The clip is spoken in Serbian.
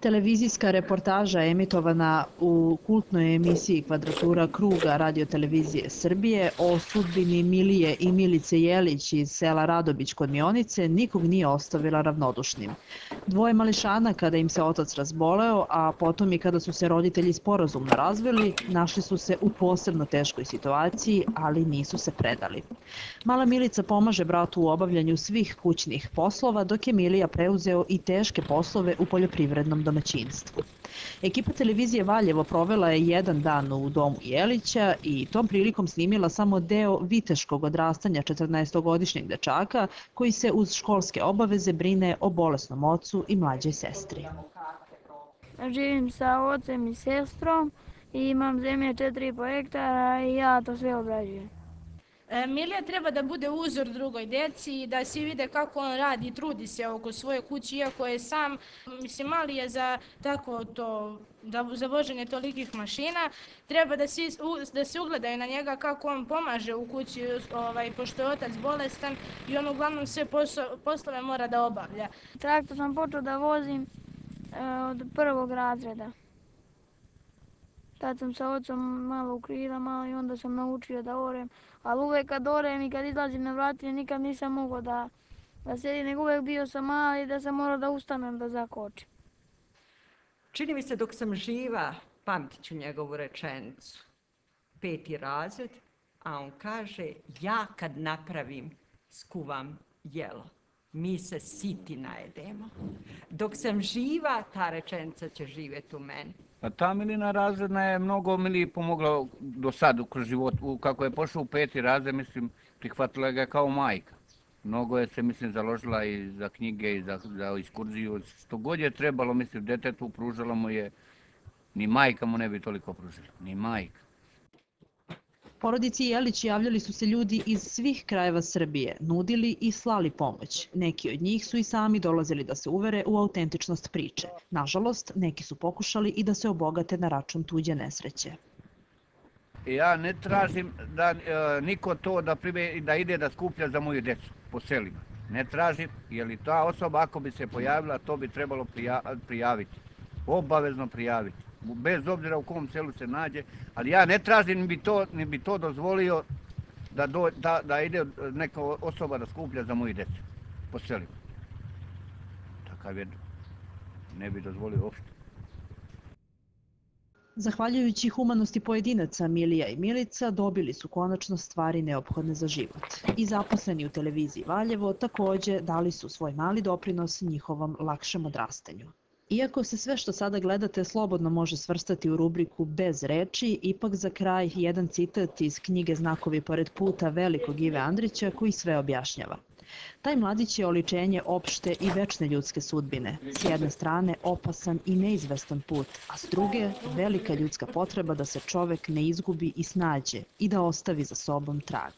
Televizijska reportaža emitovana u kultnoj emisiji Kvadratura kruga radiotelevizije Srbije o sudbini Milije i Milice Jelić iz sela Radobić kod Mionice nikog nije ostavila ravnodušnim. Dvoje mališana kada im se otac razboleo, a potom i kada su se roditelji sporazumno razveli, našli su se u posebno teškoj situaciji, ali nisu se predali. Mala Milica pomaže bratu u obavljanju svih kućnih poslova, dok je Milija preuzeo i teške poslove u poljoprivrednom domaćinstvu. Ekipa televizije Valjevo provela je jedan dan u domu Jelića i tom prilikom snimila samo deo viteškog odrastanja 14-godišnjeg dečaka koji se uz školske obaveze brine o bolesnom ocu i mlađoj sestri. Živim sa ocem i sestrom i imam zemlje 4,5 hektara i ja to sve obrađujem. E, Milija treba da bude uzor drugoj deci i da svi vide kako on radi i trudi se oko svoje kuće, iako je sam, mislim, mali je za tako to, da, za voženje tolikih mašina. Treba da, svi, da se ugledaju na njega kako on pomaže u kući, ovaj, pošto je otac bolestan i on uglavnom sve poslo, poslove mora da obavlja. Traktor sam počeo da vozim e, od prvog razreda. Tad sam sa ocom malo ukrila, malo i onda sam naučio da orem. Ali uvek kad orem i kad izlazim na vratine, nikad nisam mogao da, da sedim, nego uvek bio sam mali da sam morao da ustanem da zakočim. Čini mi se dok sam živa, pamtit ću njegovu rečenicu. Peti razred, a on kaže, ja kad napravim, skuvam jelo. Mi se siti najedemo. Dok sam živa, ta rečenica će živjeti u meni. A ta Milina razredna je mnogo Mili pomogla do sad kroz život. Kako je pošao u peti razred, mislim, prihvatila ga kao majka. Mnogo je se, mislim, založila i za knjige i za, za iskurziju. Što god je trebalo, mislim, detetu pružala mu je, ni majka mu ne bi toliko pružila, ni majka. Porodici Jelić javljali su se ljudi iz svih krajeva Srbije, nudili i slali pomoć. Neki od njih su i sami dolazili da se uvere u autentičnost priče. Nažalost, neki su pokušali i da se obogate na račun tuđe nesreće. Ja ne tražim da e, niko to da, prive, da ide da skuplja za moju decu po selima. Ne tražim, jer li ta osoba ako bi se pojavila, to bi trebalo prija, prijaviti. Obavezno prijaviti bez obzira u kom selu se nađe, ali ja ne tražim ni bi to, ni bi to dozvolio da, do, da, da ide neka osoba da skuplja za moji decu po selima. Takav je, ne bi dozvolio uopšte. Zahvaljujući humanosti pojedinaca Milija i Milica dobili su konačno stvari neophodne za život. I zaposleni u televiziji Valjevo takođe dali su svoj mali doprinos njihovom lakšem odrastanju. Iako se sve što sada gledate slobodno može svrstati u rubriku bez reči, ipak za kraj jedan citat iz knjige Znakovi pored puta velikog Ive Andrića koji sve objašnjava. Taj mladić je oličenje opšte i večne ljudske sudbine. S jedne strane opasan i neizvestan put, a s druge velika ljudska potreba da se čovek ne izgubi i snađe i da ostavi za sobom trag.